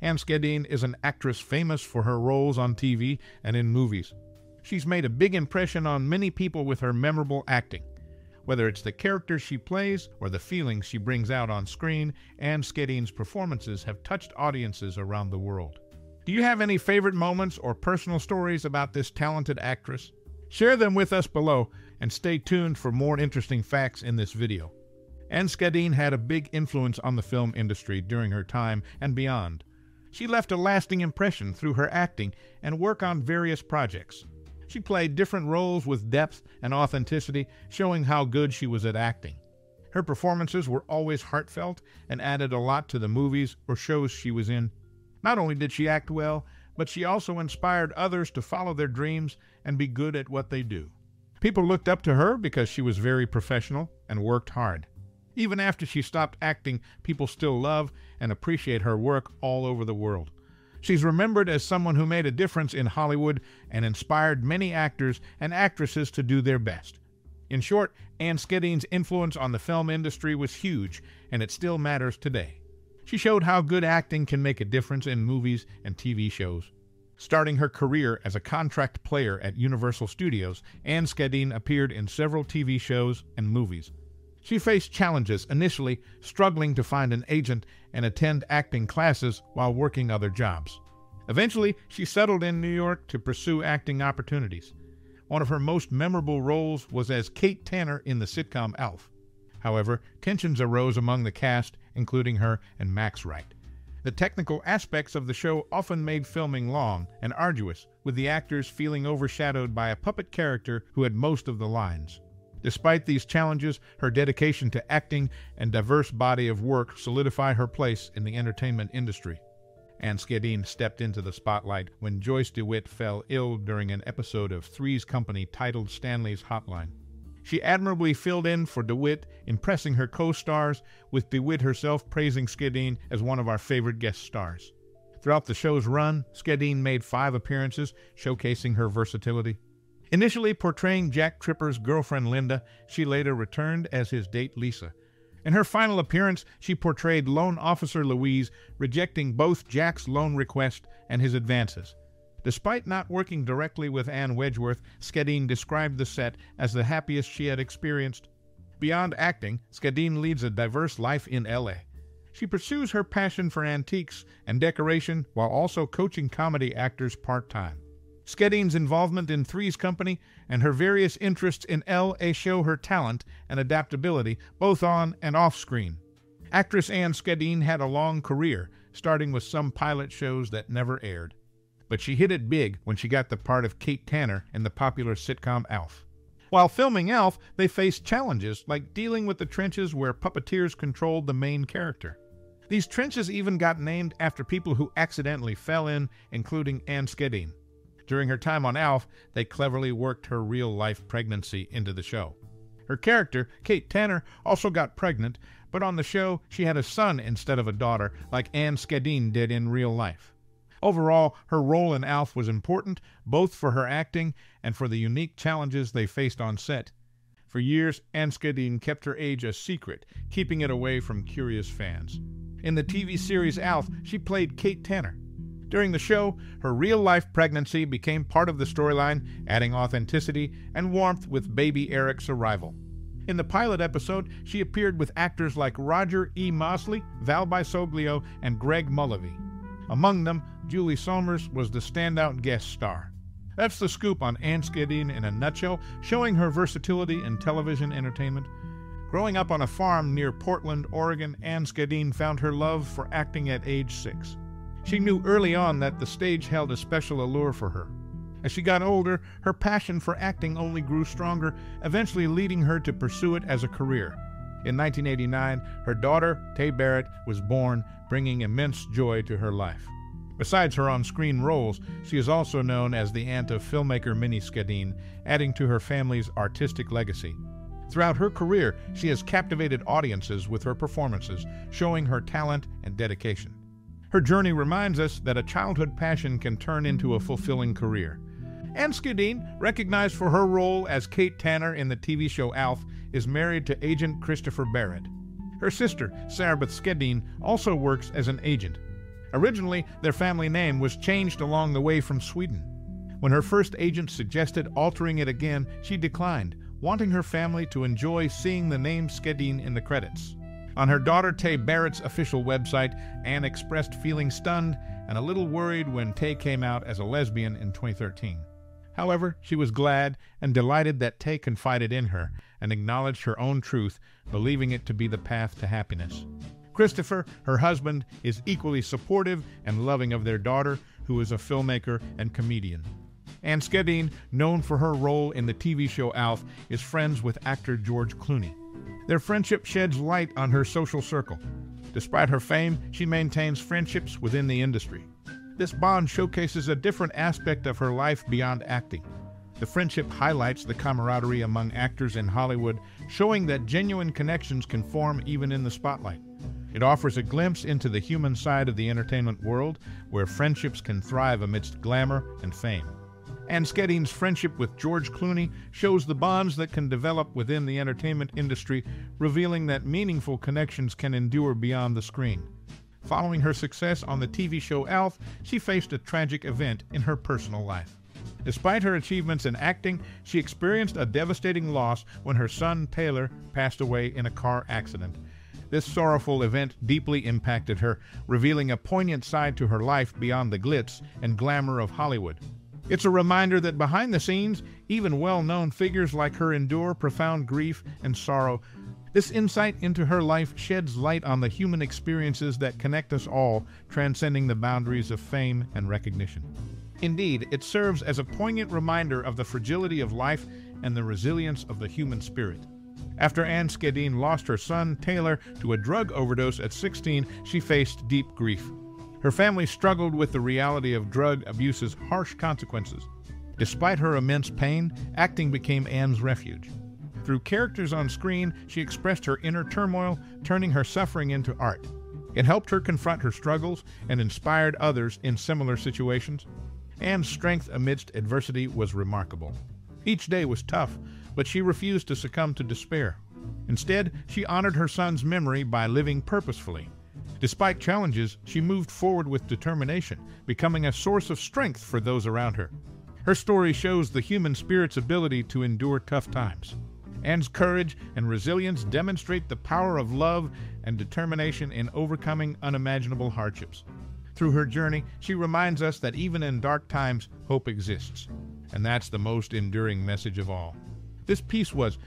Anne Schedeen is an actress famous for her roles on TV and in movies. She's made a big impression on many people with her memorable acting. Whether it's the character she plays or the feelings she brings out on screen, Anne Schedeen's performances have touched audiences around the world. Do you have any favorite moments or personal stories about this talented actress? Share them with us below and stay tuned for more interesting facts in this video. Anne Schedeen had a big influence on the film industry during her time and beyond. She left a lasting impression through her acting and work on various projects. She played different roles with depth and authenticity, showing how good she was at acting. Her performances were always heartfelt and added a lot to the movies or shows she was in. Not only did she act well, but she also inspired others to follow their dreams and be good at what they do. People looked up to her because she was very professional and worked hard. Even after she stopped acting, people still love and appreciate her work all over the world. She's remembered as someone who made a difference in Hollywood and inspired many actors and actresses to do their best. In short, Anne Schedeen's influence on the film industry was huge, and it still matters today. She showed how good acting can make a difference in movies and TV shows. Starting her career as a contract player at Universal Studios, Anne Schedeen appeared in several TV shows and movies. She faced challenges, initially struggling to find an agent and attend acting classes while working other jobs. Eventually, she settled in New York to pursue acting opportunities. One of her most memorable roles was as Kate Tanner in the sitcom Alf. However, tensions arose among the cast, including her and Max Wright. The technical aspects of the show often made filming long and arduous, with the actors feeling overshadowed by a puppet character who had most of the lines. Despite these challenges, her dedication to acting and diverse body of work solidify her place in the entertainment industry. Anne Schedeen stepped into the spotlight when Joyce DeWitt fell ill during an episode of Three's Company titled Stanley's Hotline. She admirably filled in for DeWitt, impressing her co-stars, with DeWitt herself praising Schedeen as one of our favorite guest stars. Throughout the show's run, Schedeen made five appearances, showcasing her versatility. Initially portraying Jack Tripper's girlfriend Linda, she later returned as his date Lisa. In her final appearance, she portrayed Loan Officer Louise, rejecting both Jack's loan request and his advances. Despite not working directly with Ann Wedgeworth, Schedeen described the set as the happiest she had experienced. Beyond acting, Schedeen leads a diverse life in LA. She pursues her passion for antiques and decoration while also coaching comedy actors part Schedeen's involvement in Three's Company and her various interests in LA show her talent and adaptability both on and off screen. Actress Anne Schedeen had a long career, starting with some pilot shows that never aired but she hit it big when she got the part of Kate Tanner in the popular sitcom Alf. While filming Alf, they faced challenges like dealing with the trenches where puppeteers controlled the main character. These trenches even got named after people who accidentally fell in, including Anne Schedeen. During her time on Alf, they cleverly worked her real life pregnancy into the show. Her character, Kate Tanner, also got pregnant, but on the show she had a son instead of a daughter, like Anne Schedeen did in real life. Overall, her role in Alf was important, both for her acting and for the unique challenges they faced on set. For years, Anne Schedeen kept her age a secret, keeping it away from curious fans. In the TV series Alf, she played Kate Tanner. During the show, her real life pregnancy became part of the storyline, adding authenticity and warmth with baby Eric's arrival. In the pilot episode, she appeared with actors like Roger E. Mosley, Val Bisoglio, and Greg Mullavey. Among them, Julie Somers was the standout guest star. That's the scoop on Anne Schedeen in a nutshell, showing her versatility in television entertainment. Growing up on a farm near Portland, Oregon, Anne Schedeen found her love for acting at age six. She knew early on that the stage held a special allure for her. As she got older, her passion for acting only grew stronger, eventually leading her to pursue it as a career. In 1989, her daughter, Tay Barrett, was born, bringing immense joy to her life. Besides her on screen roles, she is also known as the aunt of filmmaker Minnie Schedeen, adding to her family's artistic legacy. Throughout her career, she has captivated audiences with her performances, showing her talent and dedication. Her journey reminds us that a childhood passion can turn into a fulfilling career. Anne Schedeen, recognized for her role as Kate Tanner in the TV show Alf, is married to agent Christopher Barrett. Her sister, Sarah Beth Schedeen, also works as an agent. Originally, their family name was changed along the way from Sweden. When her first agent suggested altering it again, she declined, wanting her family to enjoy seeing the name Schedeen in the credits. On her daughter Tay Barrett's official website, Anne expressed feeling stunned and a little worried when Tay came out as a lesbian in 2013. However, she was glad and delighted that Tay confided in her and acknowledged her own truth, believing it to be the path to happiness. Christopher, her husband, is equally supportive and loving of their daughter, who is a filmmaker and comedian. Anne Schedeen, known for her role in the TV show Alf, is friends with actor George Clooney. Their friendship sheds light on her social circle. Despite her fame, she maintains friendships within the industry. This bond showcases a different aspect of her life beyond acting. The friendship highlights the camaraderie among actors in Hollywood, showing that genuine connections can form even in the spotlight. It offers a glimpse into the human side of the entertainment world, where friendships can thrive amidst glamour and fame. Anne Schedeen's friendship with George Clooney shows the bonds that can develop within the entertainment industry, revealing that meaningful connections can endure beyond the screen. Following her success on the TV show Alf, she faced a tragic event in her personal life. Despite her achievements in acting, she experienced a devastating loss when her son Taylor passed away in a car accident. This sorrowful event deeply impacted her, revealing a poignant side to her life beyond the glitz and glamour of Hollywood. It's a reminder that behind the scenes, even well known figures like her endure profound grief and sorrow. This insight into her life sheds light on the human experiences that connect us all, transcending the boundaries of fame and recognition. Indeed, it serves as a poignant reminder of the fragility of life and the resilience of the human spirit. After Anne Schedeen lost her son, Taylor, to a drug overdose at 16, she faced deep grief. Her family struggled with the reality of drug abuse's harsh consequences. Despite her immense pain, acting became Anne's refuge. Through characters on screen, she expressed her inner turmoil, turning her suffering into art. It helped her confront her struggles and inspired others in similar situations. Anne's strength amidst adversity was remarkable. Each day was tough, but she refused to succumb to despair. Instead, she honored her son's memory by living purposefully. Despite challenges, she moved forward with determination, becoming a source of strength for those around her. Her story shows the human spirit's ability to endure tough times. Anne's courage and resilience demonstrate the power of love and determination in overcoming unimaginable hardships. Through her journey, she reminds us that even in dark times, hope exists. And that's the most enduring message of all. This piece was